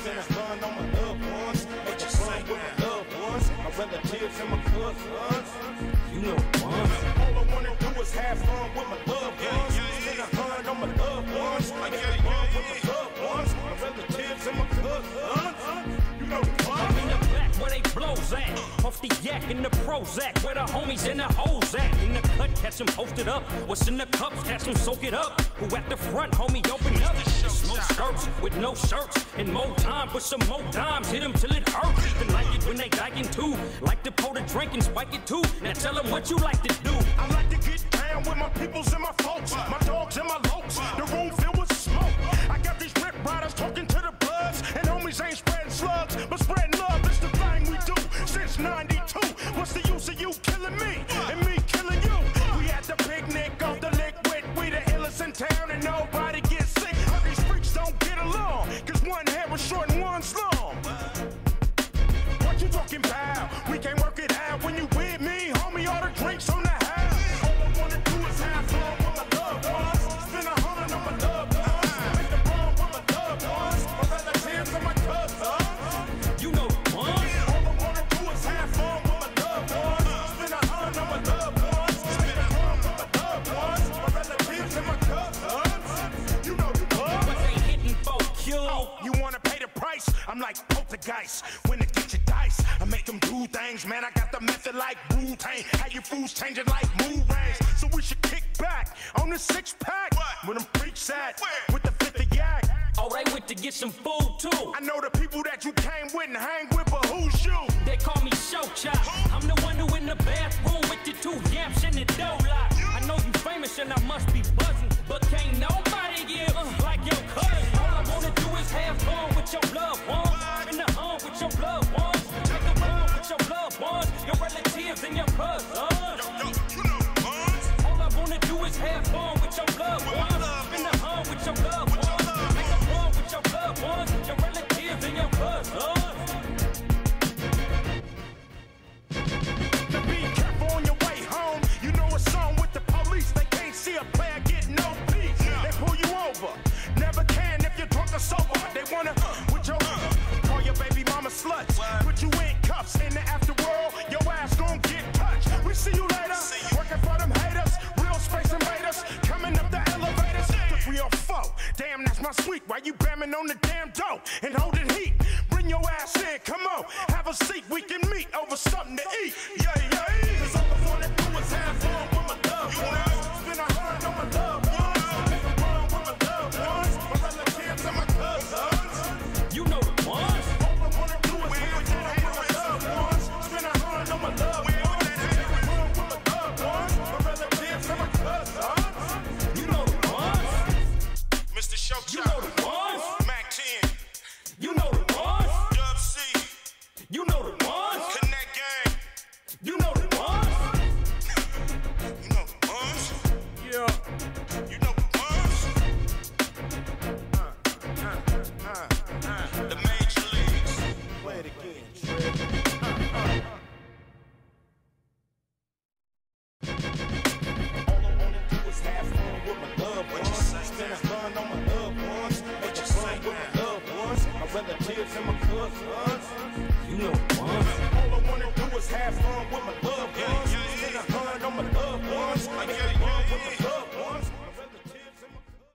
Spend a fun on my loved ones. Make a fun with my loved ones. My relatives and my cousins. You know ones. All I wanna do is have fun with my loved ones. Spend a fun on my loved ones. Off the yak in the Prozac, where the homies in the hoes at. In the cut, catch them posted up. What's in the cups, catch them soak it up. Who at the front, homie, open up. Smoke skirts with no shirts. And more time, put some more dimes. Hit them till it hurts. Even like it when they dying too. Like to pour the drink and spike it too. Now tell them what you like to do. I like to get down with my peoples and my folks, my dogs and my lokes. Since I'm like poltergeist. When to get your dice, I make them do things. Man, I got the method like Wu Tang. How your fools changing like mood rings. So we should kick back on the six pack. Where them freaks at? With the 50 yak. Oh, they went to get some food too. I know the people that you came with and hang with, but who's you? They call me Short Khop. I'm the one who in the bathroom with the two yamps in the dough lot. I know you famous and I must be buzzing, but can't nobody Three. Damn, that's my sweet. Why you bamming on the damn door and holding heat? Bring your ass in. Come on. Have a seat. We can meet over something to eat. Yeah, fun with my